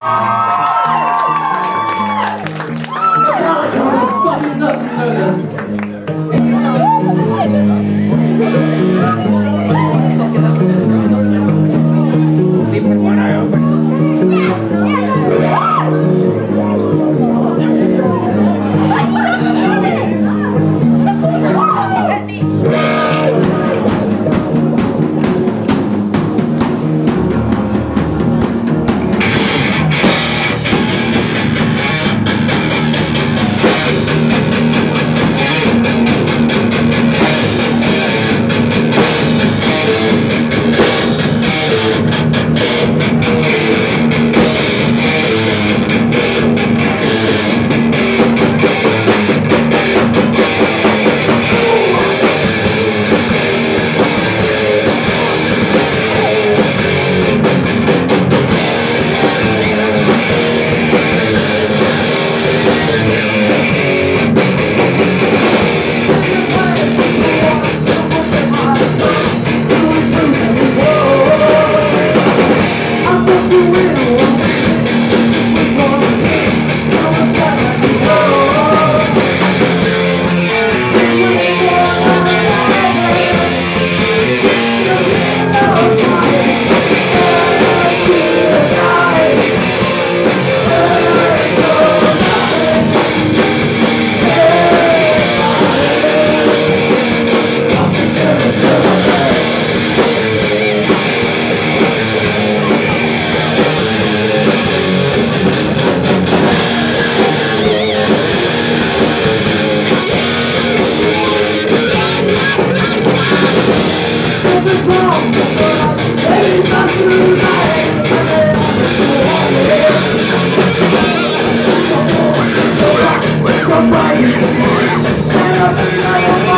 fucking What?